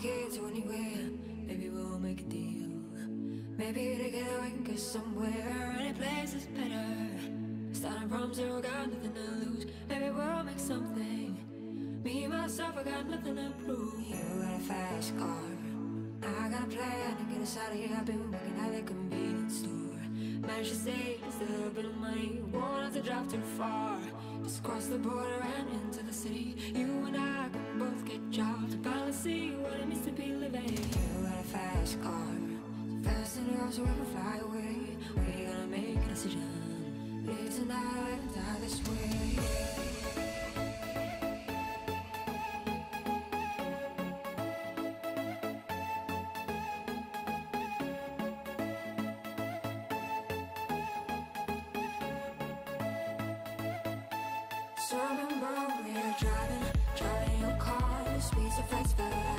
tickets anywhere. Maybe we'll make a deal. Maybe together we can get somewhere. Any place is better. Starting from zero, got nothing to lose. Maybe we'll make something. Me and myself, I got nothing to prove. You got a fast car. I got a plan to get us out of here. I've been working at the convenience store. Managed to save a little bit of money. Won't have to drive too far. Just cross the border and into the city. You and I can both get jobs living. You got a fast car. Fast enough so we can fly away. We gotta make a decision. Live tonight and die this way. Were driving, driving your car, the speed so fast, fast